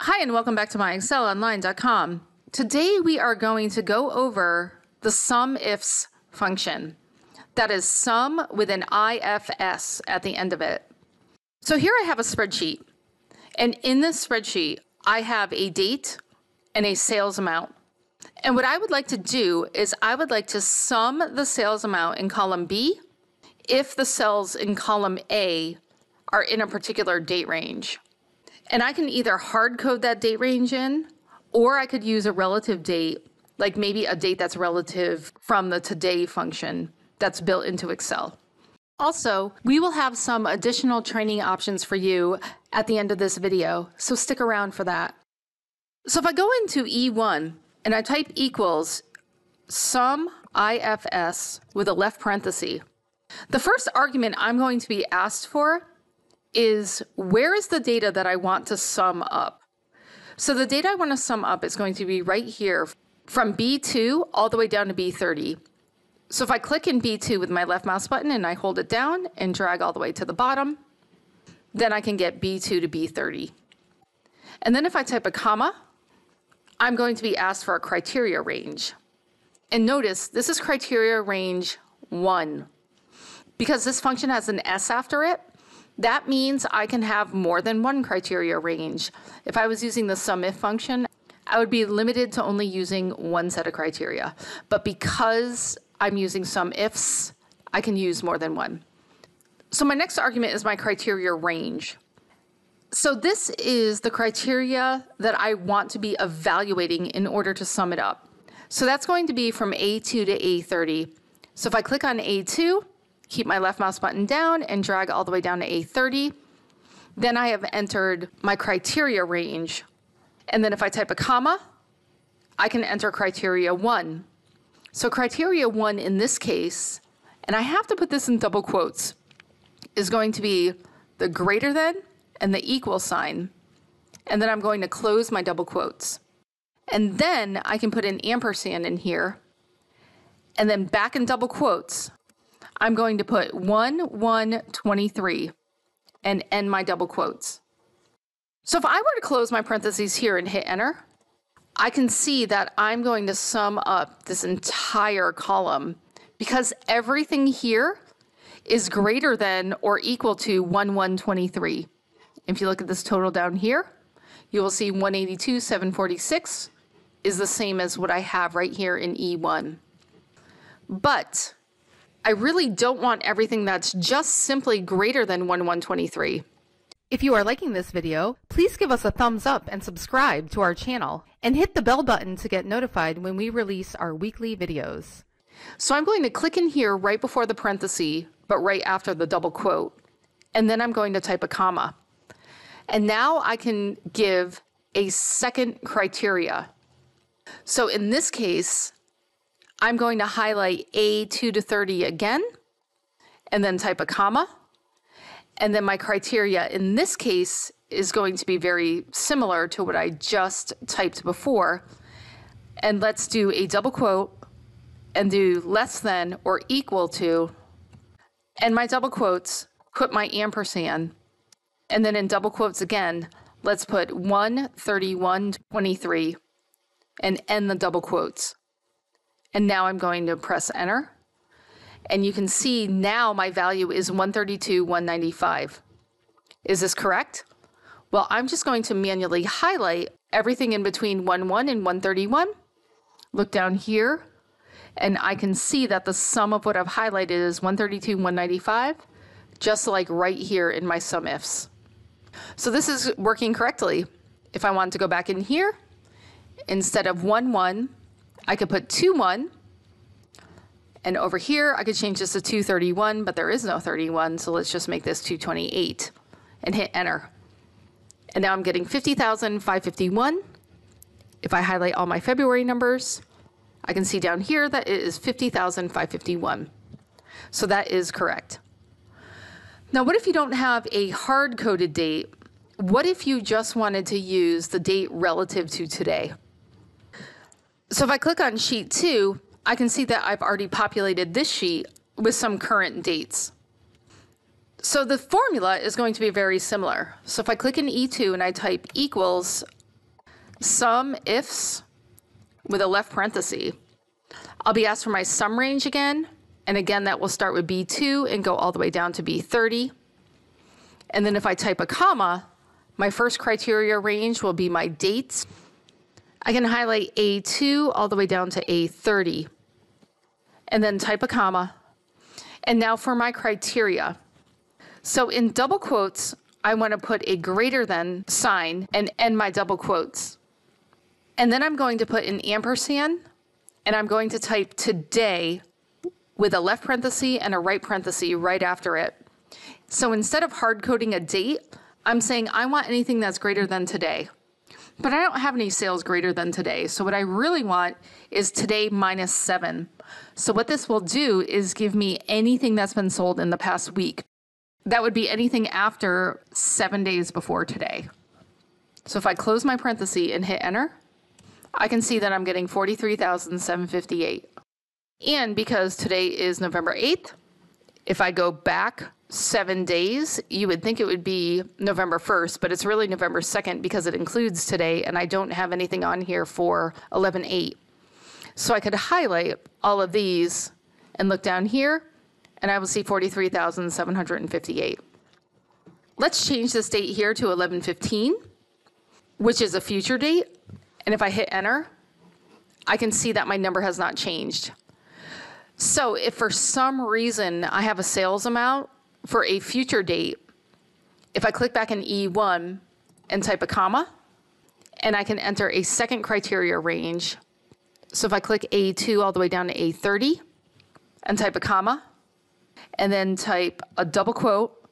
Hi, and welcome back to myexcelonline.com. Today we are going to go over the SUMIFS function. That is sum with an IFS at the end of it. So here I have a spreadsheet. And in this spreadsheet, I have a date and a sales amount. And what I would like to do is I would like to sum the sales amount in column B if the cells in column A are in a particular date range. And I can either hard code that date range in, or I could use a relative date, like maybe a date that's relative from the today function that's built into Excel. Also, we will have some additional training options for you at the end of this video, so stick around for that. So if I go into E1 and I type equals sum IFS with a left parenthesis, the first argument I'm going to be asked for is where is the data that I want to sum up? So the data I want to sum up is going to be right here from B2 all the way down to B30. So if I click in B2 with my left mouse button and I hold it down and drag all the way to the bottom, then I can get B2 to B30. And then if I type a comma, I'm going to be asked for a criteria range. And notice this is criteria range 1. Because this function has an S after it, that means I can have more than one criteria range. If I was using the SUMIF function, I would be limited to only using one set of criteria. But because I'm using SUMIFS, I can use more than one. So my next argument is my criteria range. So this is the criteria that I want to be evaluating in order to sum it up. So that's going to be from A2 to A30. So if I click on A2, keep my left mouse button down and drag all the way down to A30. Then I have entered my criteria range. And then if I type a comma, I can enter criteria one. So criteria one in this case, and I have to put this in double quotes, is going to be the greater than and the equal sign. And then I'm going to close my double quotes. And then I can put an ampersand in here. And then back in double quotes, I'm going to put 1, 1, 23 and end my double quotes. So if I were to close my parentheses here and hit enter, I can see that I'm going to sum up this entire column because everything here is greater than or equal to 1123. If you look at this total down here, you will see 182, 746 is the same as what I have right here in E1. But I really don't want everything that's just simply greater than 1123. If you are liking this video, please give us a thumbs up and subscribe to our channel and hit the bell button to get notified when we release our weekly videos. So I'm going to click in here right before the parenthesis, but right after the double quote, and then I'm going to type a comma. And now I can give a second criteria. So in this case, I'm going to highlight A2 to 30 again, and then type a comma. And then my criteria in this case is going to be very similar to what I just typed before. And let's do a double quote and do less than or equal to. And my double quotes, put my ampersand. And then in double quotes again, let's put 13123 and end the double quotes. And now I'm going to press enter. And you can see now my value is 132, 195. Is this correct? Well, I'm just going to manually highlight everything in between 1, 1 and 131. Look down here, and I can see that the sum of what I've highlighted is 132, 195, just like right here in my SUMIFS. So this is working correctly. If I want to go back in here, instead of 1, 1, I could put 2 1. And over here, I could change this to 231, but there is no 31, so let's just make this 228 and hit enter. And now I'm getting 50,551. If I highlight all my February numbers, I can see down here that it is 50,551. So that is correct. Now, what if you don't have a hard coded date? What if you just wanted to use the date relative to today? So if I click on sheet two, I can see that I've already populated this sheet with some current dates. So the formula is going to be very similar. So if I click in E2 and I type equals sum ifs with a left parenthesis. I'll be asked for my sum range again. And again, that will start with B2 and go all the way down to B30. And then if I type a comma, my first criteria range will be my dates. I can highlight A2 all the way down to A30 and then type a comma. And now for my criteria. So in double quotes, I want to put a greater than sign and end my double quotes. And then I'm going to put an ampersand and I'm going to type today with a left parenthesis and a right parenthesis right after it. So instead of hard coding a date, I'm saying I want anything that's greater than today. But I don't have any sales greater than today. So what I really want is today minus seven. So what this will do is give me anything that's been sold in the past week. That would be anything after seven days before today. So if I close my parenthesis and hit enter, I can see that I'm getting 43,758. And because today is November 8th, if I go back seven days, you would think it would be November 1st, but it's really November 2nd because it includes today, and I don't have anything on here for 11 8. So I could highlight all of these and look down here, and I will see 43,758. Let's change this date here to 11 15, which is a future date. And if I hit enter, I can see that my number has not changed. So if for some reason I have a sales amount for a future date, if I click back in E1 and type a comma, and I can enter a second criteria range. So if I click A2 all the way down to A30 and type a comma, and then type a double quote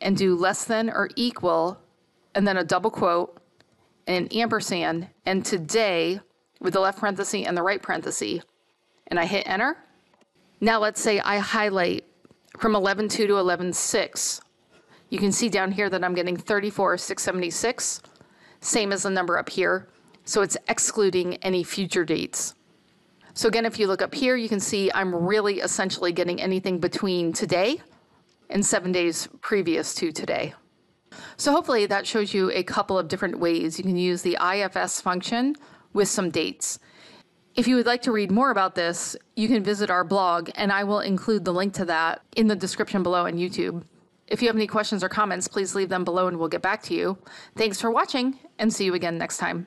and do less than or equal, and then a double quote and an ampersand, and today with the left parenthesis and the right parenthesis, and I hit enter. Now let's say I highlight from 11.2 to 11.6. You can see down here that I'm getting 34,676, same as the number up here. So it's excluding any future dates. So again, if you look up here, you can see I'm really essentially getting anything between today and seven days previous to today. So hopefully that shows you a couple of different ways you can use the IFS function with some dates. If you would like to read more about this, you can visit our blog, and I will include the link to that in the description below on YouTube. If you have any questions or comments, please leave them below and we'll get back to you. Thanks for watching, and see you again next time.